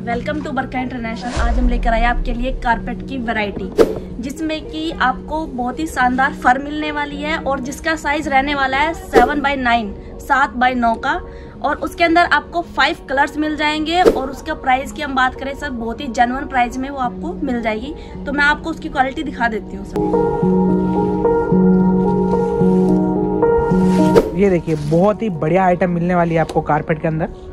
Welcome to बरका international. आज हम लेकर आए आपके लिए कारपेट की वैरायटी, जिसमें कि आपको बहुत ही शानदार फर मिलने वाली है और जिसका साइज़ रहने वाला है सेवन बाई नाइन सात बाई नौ का। और उसके अंदर आपको फाइव कलर्स मिल जाएँगे और उसका प्राइस की हम बात करें सर बहुत ही जेनवन प्राइस में वो आपको मिल जाएगी। तो मैं आपको उसकी क्वालिटी दिखा देती हूँ सर ये देखिए, बहुत ही बढ़िया आइटम मिलने वाली है आपको कारपेट के अंदर।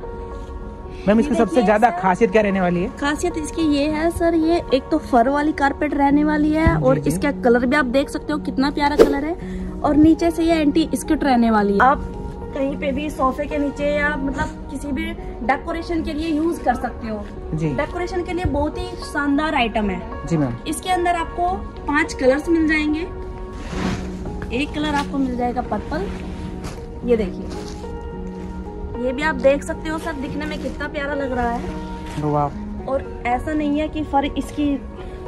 मैम इसकी सबसे ज़्यादा खासियत क्या रहने वाली है? खासियत इसकी ये है सर ये एक तो फर वाली कारपेट रहने वाली है और इसका कलर भी आप देख सकते हो कितना प्यारा कलर है। और नीचे से ये एंटी स्किट रहने वाली है। आप कहीं पे भी सोफे के नीचे या मतलब किसी भी डेकोरेशन के लिए यूज़ कर सकते हो। जी। डेकोरेशन के लिए बहुत ही शानदार आइटम है। जी मैम। इसके अंदर आपको पाँच कलर्स मिल जाएँगे। एक कलर आपको मिल जाएगा पर्पल ये देखिए। ये भी आप देख सकते हो सर दिखने में कितना प्यारा लग रहा है। और ऐसा नहीं है कि फर इसकी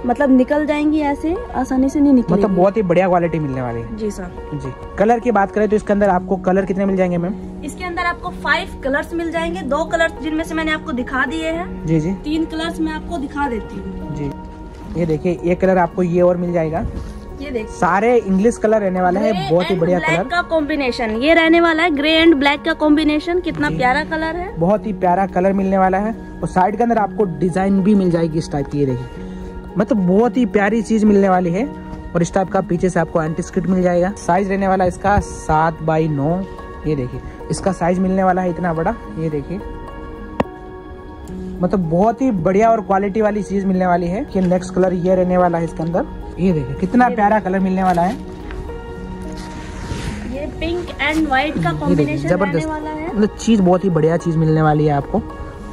मतलब निकल जाएँगी ऐसे आसानी से नहीं निकल मतलब बहुत ही बढ़िया क्वालिटी मिलने वाली है। जी सर। जी। कलर की बात करें तो इसके अंदर आपको कलर कितने मिल जाएँगे मैम इसके अंदर आपको फाइव कलर्स मिल जाएँगे दो कलर्स जिनमें से मैंने आपको दिखा दिए हैं। जी जी। तीन कलर्स मैं आपको दिखा देती हूँ। जी। ये देखिए ये कलर आपको ये और मिल जाएगा। ये देखिए। सारे इंग्लिश कलर रहने वाले हैं बहुत ही बढ़िया कलर का कॉम्बिनेशन ये रहने वाला है ग्रे एंड ब्लैक का कॉम्बिनेशन कितना प्यारा कलर है। बहुत ही प्यारा कलर मिलने वाला है और साइड के अंदर आपको डिज़ाइन भी मिल जाएगी इस टाइप की ये देखिए। मतलब बहुत ही प्यारी चीज़ मिलने वाली है और इस टाइप का पीछे से आपको एंटी स्किट मिल जाएगा। साइज़ रहने वाला है इसका सात बाई नौ ये देखिए। इसका साइज़ मिलने वाला है इतना बड़ा ये देखिए। मतलब बहुत ही बढ़िया और क्वालिटी वाली चीज़ मिलने वाली है कि नेक्स्ट कलर ये रहने वाला है इसके अंदर। ये देखिए कितना प्यारा कलर मिलने वाला है। ये पिंक एंड व्हाइट का कॉम्बिनेशन ज़बरदस्त। मतलब चीज़ बहुत ही बढ़िया चीज़ मिलने वाली है आपको।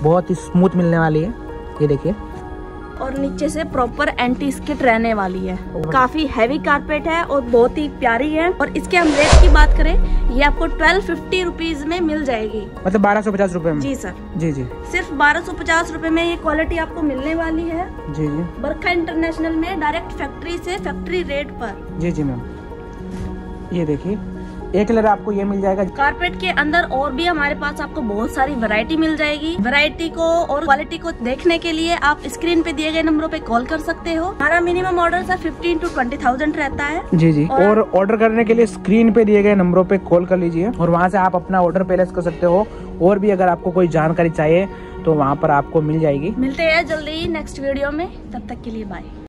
बहुत ही स्मूथ मिलने वाली है। ये देखिए। और नीचे से प्रॉपर एंटी स्किट रहने वाली है। काफ़ी हैवी कारपेट है और बहुत ही प्यारी है। और इसके हम रेट की बात करें ये आपको ट्वेल्व फिफ्टी रुपीज़ में मिल जाएगी। मतलब बारह सौ पचास रूपए में? जी सर। जी जी। सिर्फ़ बारह सौ पचास रूपए में ये क्वालिटी आपको मिलने वाली है। जी जी। बरखा इंटरनेशनल में डायरेक्ट फैक्ट्री से फैक्ट्री रेट पर। जी जी मैम ये देखिए। एक कलर आपको ये मिल जाएगा। कारपेट के अंदर और भी हमारे पास आपको बहुत सारी वैरायटी मिल जाएगी। वैरायटी को और क्वालिटी को देखने के लिए आप स्क्रीन पे दिए गए नंबरों पे कॉल कर सकते हो। हमारा minimum order sir fifteen to twenty thousand रहता है। जी जी। और- और ऑर्डर करने के लिए स्क्रीन पे दिए गए नंबरों पे कॉल कर लीजिए और वहाँ से आप अपना ऑर्डर प्लेस कर सकते हो। और भी अगर आपको कोई जानकारी चाहिए तो वहाँ पर आपको मिल जाएगी। मिलते हैं जल्दी नेक्स्ट वीडियो में। तब तक के लिए बाय